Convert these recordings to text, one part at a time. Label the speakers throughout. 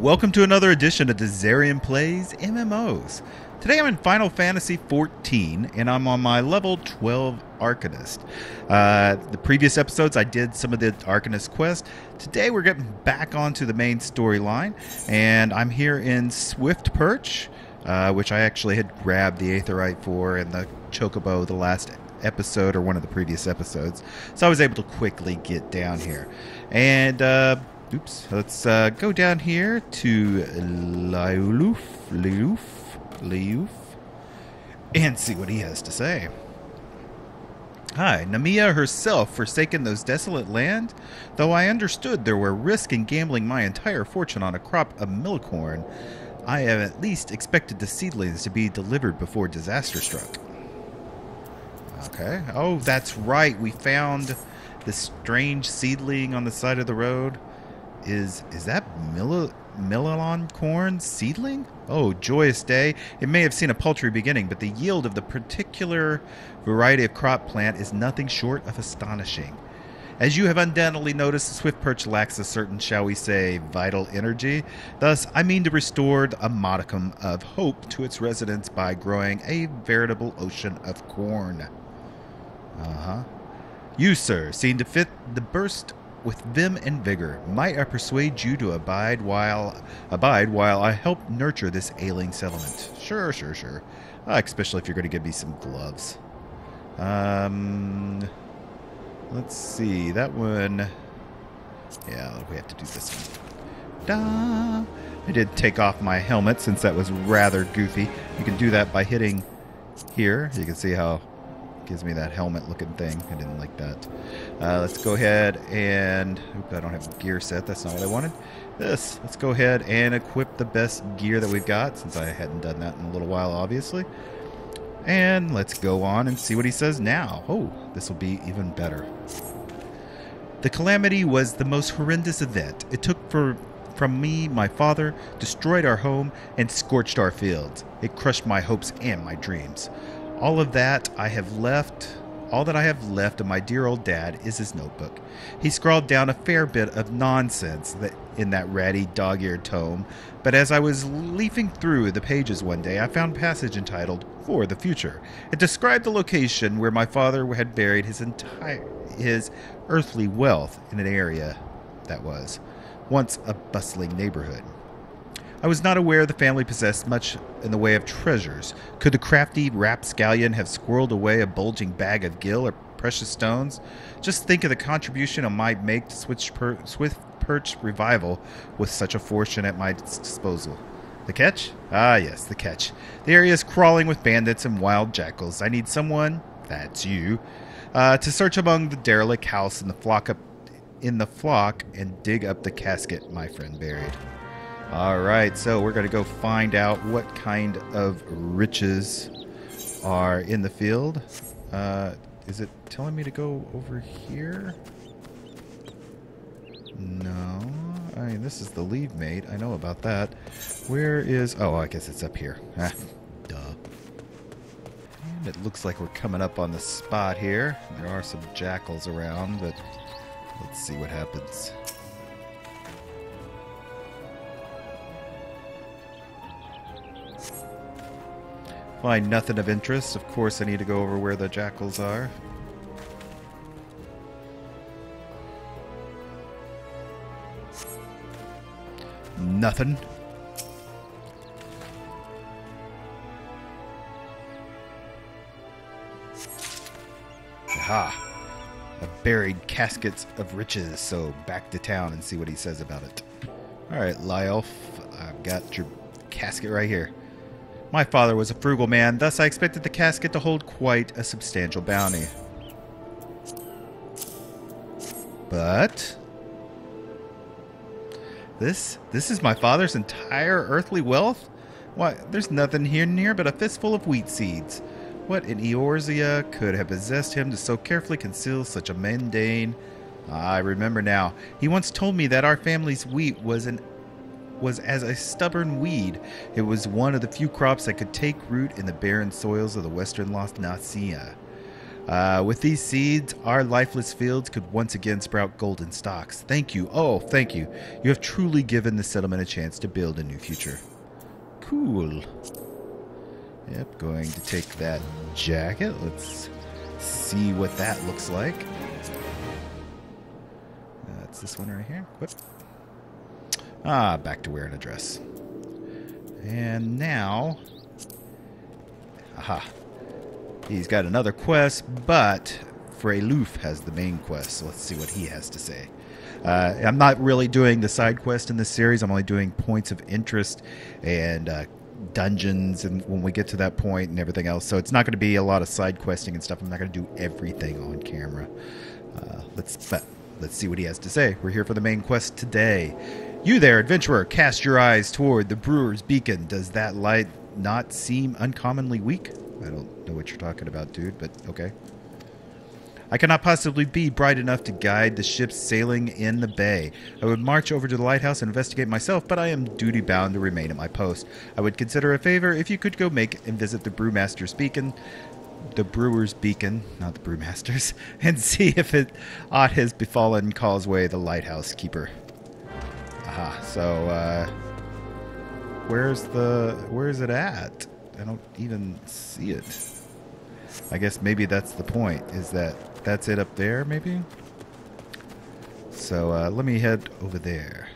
Speaker 1: Welcome to another edition of Dizzarian Plays MMOs. Today I'm in Final Fantasy XIV and I'm on my level 12 Arcanist. Uh, the previous episodes I did some of the Arcanist quest. Today we're getting back onto the main storyline and I'm here in Swift Perch, uh, which I actually had grabbed the Aetheryte for and the Chocobo the last episode or one of the previous episodes. So I was able to quickly get down here. And uh, Oops. Let's uh, go down here to Liuluf, Liuf, Liuf, and see what he has to say. Hi, Nymeia herself forsaken those desolate land? Though I understood there were risk in gambling my entire fortune on a crop of milcorn, I have at least expected the seedlings to be delivered before disaster struck. Okay. Oh, that's right. We found this strange seedling on the side of the road is is that Mil- Millioncorn seedling? Oh, joyous day. It may have seen a paltry beginning, but the yield of the particular variety of crop plant is nothing short of astonishing. As you have undoubtedly noticed, swift perch lacks a certain, shall we say, vital energy. Thus, I mean to restore a modicum of hope to its residents by growing a veritable ocean of corn. Uh huh. You, sir, seem to fit the burst with vim and vigor. Might I persuade you to abide while abide while I help nurture this ailing settlement? Sure, sure, sure. Uh, especially if you're going to give me some gloves. Um, let's see that one. Yeah, we have to do this one. Da. I did take off my helmet since that was rather goofy. You can do that by hitting here. You can see how gives me that helmet looking thing. I didn't like that. Uh, let's go ahead and... I don't have a gear set. That's not what I wanted. This. Let's go ahead and equip the best gear that we've got, since I hadn't done that in a little while, obviously. And let's go on and see what he says now. Oh, this will be even better. The calamity was the most horrendous event. It took for from me, my father, destroyed our home, and scorched our fields. It crushed my hopes and my dreams. All of that I have left, all that I have left of my dear old dad is his notebook. He scrawled down a fair bit of nonsense in that ratty, dog eared tome, but as I was leafing through the pages one day, I found a passage entitled For the Future. It described the location where my father had buried his entire his earthly wealth in an area that was once a bustling neighborhood. I was not aware the family possessed much in the way of treasures. Could the crafty rapscallion have squirreled away a bulging bag of gil or precious stones? Just think of the contribution I might make to Swift, per- Swift Perch revival with such a fortune at my disposal. The catch? Ah, yes, the catch. The area is crawling with bandits and wild jackals. I need someone, that's you, uh, to search among the derelict house in the flock up in the flock and dig up the casket my friend buried. All right, so we're going to go find out what kind of riches are in the field. Uh, is it telling me to go over here? No. I mean, this is the levemete. I know about that. Where is... Oh, I guess it's up here. Ah, duh. And it looks like we're coming up on the spot here. There are some jackals around, but let's see what happens. Find nothing of interest. Of course, I need to go over where the jackals are. Nothing. Aha. A buried caskets of riches. So back to town and see what he says about it. Alright, Lyelf. I've got your casket right here. My father was a frugal man, thus I expected the casket to hold quite a substantial bounty. But this this is my father's entire earthly wealth? Why, there's nothing here near but a fistful of wheat seeds. What in Eorzea could have possessed him to so carefully conceal such a mundane? I remember now. He once told me that our family's wheat was an was as a stubborn weed. It was one of the few crops that could take root in the barren soils of the western La Noscea. Uh, with these seeds, our lifeless fields could once again sprout golden stalks. Thank you. Oh, thank you. You have truly given the settlement a chance to build a new future. Cool. Yep, going to take that jacket. Let's see what that looks like. That's this one right here. Whoop. Ah, back to wearing a dress. And now... Aha. He's got another quest, but Freylouf has the main quest, so let's see what he has to say. Uh, I'm not really doing the side quest in this series. I'm only doing points of interest and uh, dungeons, and when we get to that point and everything else. So it's not going to be a lot of side questing and stuff. I'm not going to do everything on camera. Uh, let's but let's see what he has to say. We're here for the main quest today. You there, adventurer, cast your eyes toward the brewer's beacon. Does that light not seem uncommonly weak? I don't know what you're talking about, dude, but okay. I cannot possibly be bright enough to guide the ships sailing in the bay. I would march over to the lighthouse and investigate myself, but I am duty bound to remain at my post. I would consider a favor if you could go make and visit the brewmaster's beacon, the brewer's beacon, not the brewmaster's, and see if it aught has befallen Causeway, the lighthouse keeper. Aha. So, uh, where's the where's it at? I don't even see it. I guess maybe that's the point. Is that that's it up there? Maybe. So uh, let me head over there.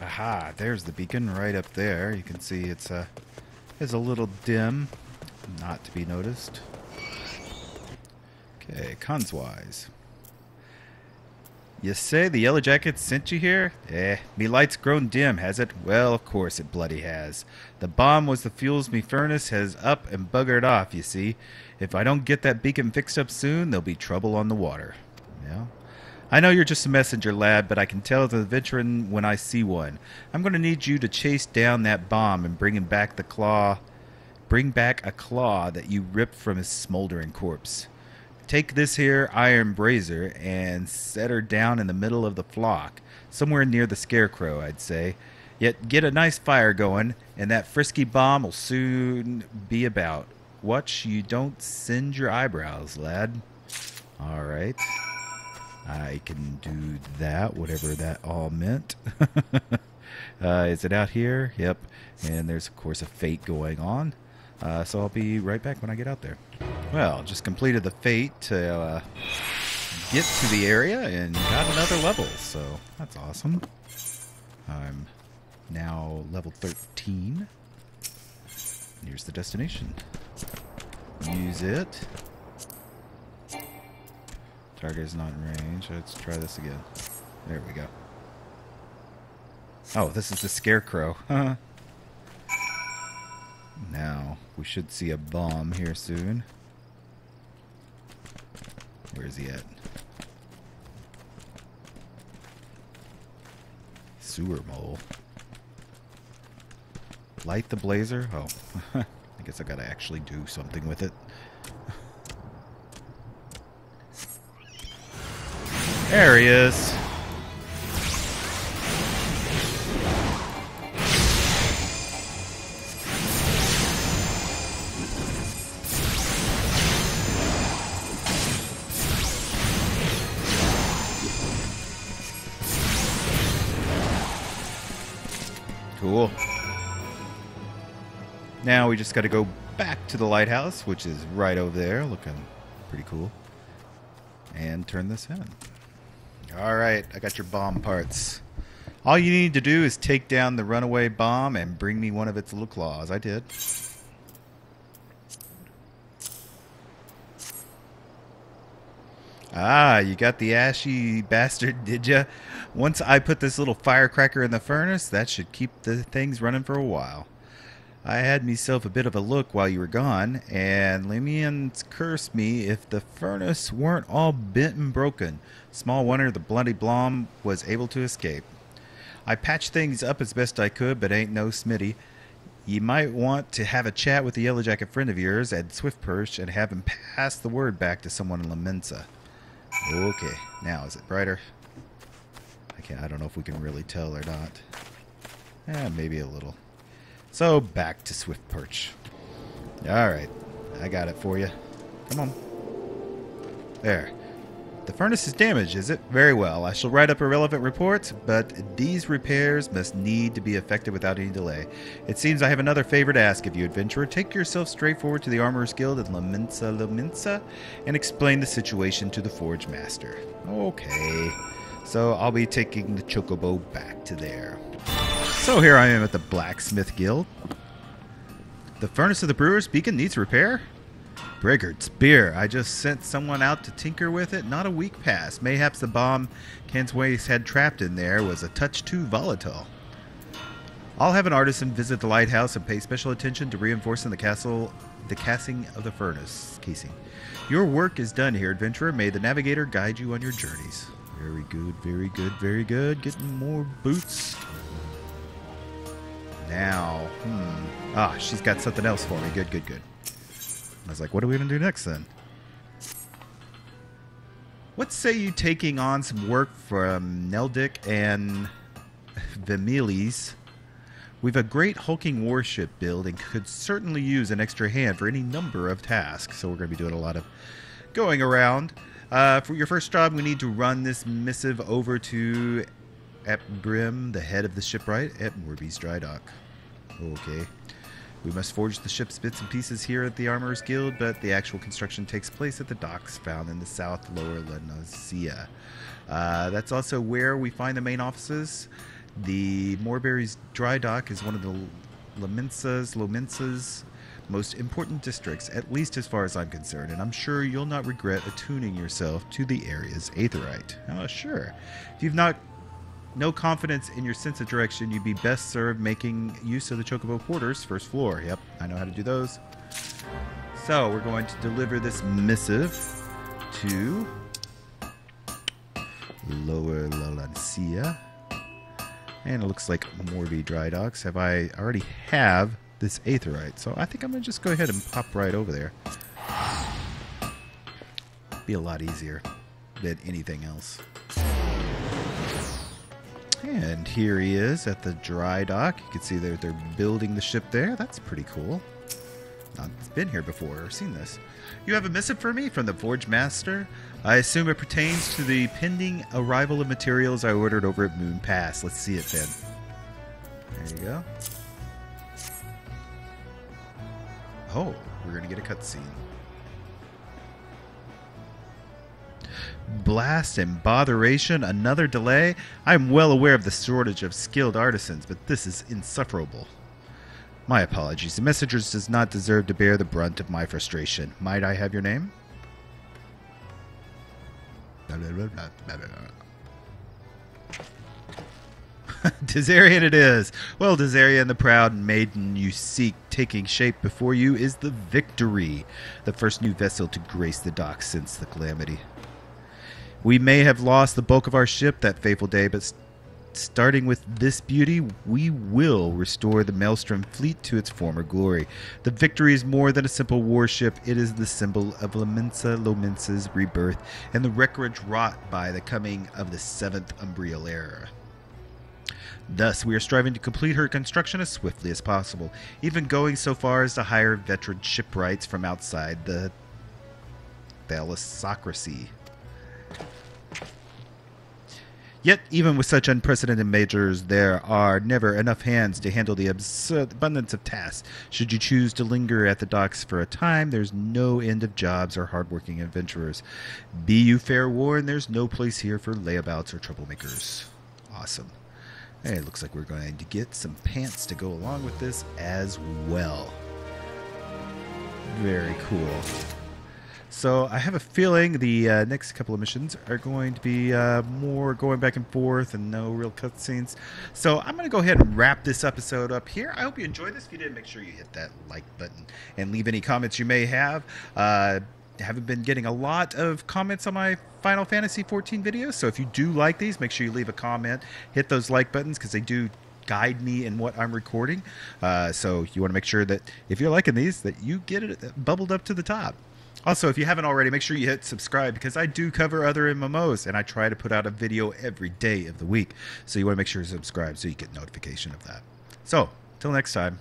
Speaker 1: Aha! There's the beacon right up there. You can see it's a uh, it's a little dim, not to be noticed. Okay, conswise. You say the Yellow Jackets sent you here? Eh, me light's grown dim, has it? Well, of course it bloody has. The bomb was the fuels me furnace has up and buggered off, you see. If I don't get that beacon fixed up soon, there'll be trouble on the water. Yeah. I know you're just a messenger, lad, but I can tell the veteran when I see one. I'm going to need you to chase down that bomb and bring him back the claw. Bring back a claw that you ripped from his smoldering corpse. Take this here iron brazier and set her down in the middle of the flock, somewhere near the scarecrow, I'd say. Yet get a nice fire going, and that frisky bomb will soon be about. Watch you don't singe your eyebrows, lad. All right. I can do that, whatever that all meant. uh, is it out here? Yep. And there's, of course, a fate going on. Uh, so I'll be right back when I get out there. Well, just completed the fate to uh, get to the area and got another level, so that's awesome. I'm now level 13. Here's the destination. Use it. Target is not in range. Let's try this again. There we go. Oh, this is the scarecrow. now, we should see a bomb here soon. Where's he at? Sewer mole. Light the blazer? Oh, I guess I gotta actually do something with it. There he is. Now we just got to go back to the lighthouse, which is right over there, looking pretty cool. And turn this in. All right, I got your bomb parts. All you need to do is take down the runaway bomb and bring me one of its little claws. I did. Ah, you got the ashy bastard, did ya? Once I put this little firecracker in the furnace, that should keep the things running for a while. I had myself a bit of a look while you were gone, and Lemians cursed me if the furnace weren't all bent and broken. Small wonder the bloody Blom was able to escape. I patched things up as best I could, but ain't no Smitty. You might want to have a chat with the Yellow Jacket friend of yours at Swiftperch and have him pass the word back to someone in Lominsa. Okay, now is it brighter? I can't. I don't know if we can really tell or not. Yeah, maybe a little. So back to Swift Perch. All right, I got it for you. Come on. There. The furnace is damaged, is it? Very well. I shall write up a relevant report, but these repairs must need to be effected without any delay. It seems I have another favor to ask of you, adventurer. Take yourself straight forward to the Armorers Guild in Lominsa and explain the situation to the Forge Master. Okay. So I'll be taking the Chocobo back to there. So here I am at the Blacksmith Guild. The furnace of the Brewer's Beacon needs repair? Brigard's beer. I just sent someone out to tinker with it. Not a week passed. Mayhaps the bomb Kensways had trapped in there was a touch too volatile. I'll have an artisan visit the lighthouse and pay special attention to reinforcing the castle, the casing of the furnace casing. Your work is done here, adventurer. May the navigator guide you on your journeys. Very good, very good, very good. Getting more boots. Now, hmm. Ah, she's got something else for me. Good, good, good. I was like, what are we going to do next then? What say you taking on some work from Naldiq and Vymelli's? We've a great hulking warship build and could certainly use an extra hand for any number of tasks. So we're going to be doing a lot of going around. Uh, for your first job, we need to run this missive over to Epbrim, the head of the shipwright at Moraby's dry dock. Okay. We must forge the ship's bits and pieces here at the Armorers Guild, but the actual construction takes place at the docks found in the South Lower La Noscea. Uh, that's also where we find the main offices. The Moraby's dry dock is one of the Lominsas most important districts, at least as far as I'm concerned, and I'm sure you'll not regret attuning yourself to the area's aetheryte. Oh, sure. If you've not no confidence in your sense of direction, you'd be best served making use of the Chocobo Porters first floor. Yep, I know how to do those. So we're going to deliver this missive to Lower La Noscea. And it looks like Moraby Dry Docks. Have I already have this Aetheryte, So I think I'm going to just go ahead and pop right over there. Be a lot easier than anything else. And here he is at the dry dock. You can see that they're building the ship there. That's pretty cool. Not been here before or seen this. You have a missive for me from the Forge Master. I assume it pertains to the pending arrival of materials I ordered over at Moon Pass. Let's see it then. There you go. Oh, we're to get a cutscene. Blast and botheration, another delay. I'm well aware of the shortage of skilled artisans, but this is insufferable. My apologies. The messengers does not deserve to bear the brunt of my frustration. Might I have your name? Dizzarian it is. Well, Dizzarian, the proud maiden you seek taking shape before you is the Victory, the first new vessel to grace the docks since the calamity. We may have lost the bulk of our ship that fateful day, but starting with this beauty, we will restore the Maelstrom fleet to its former glory. The victory is more than a simple warship, it is the symbol of Limsa Lominsa's rebirth and the wreckage wrought by the coming of the seventh Umbral era. Thus, we are striving to complete her construction as swiftly as possible, even going so far as to hire veteran shipwrights from outside the Thalassocracy. Yet, even with such unprecedented measures, there are never enough hands to handle the abundance of tasks. Should you choose to linger at the docks for a time, there's no end of jobs or hardworking adventurers. Be you fair warned, there's no place here for layabouts or troublemakers. Awesome. Hey, it looks like we're going to get some pants to go along with this as well. Very cool. So I have a feeling the uh, next couple of missions are going to be uh, more going back and forth and no real cutscenes. So I'm going to go ahead and wrap this episode up here. I hope you enjoyed this. If you did, make sure you hit that like button and leave any comments you may have. Uh, haven't been getting a lot of comments on my Final Fantasy 14 videos, so if you do like these, make sure you leave a comment, hit those like buttons because they do guide me in what I'm recording. Uh, so you want to make sure that if you're liking these, that you get it bubbled up to the top. Also, if you haven't already, make sure you hit subscribe because I do cover other MMOs and I try to put out a video every day of the week. So you want to make sure you subscribe so you get notification of that. So, till next time.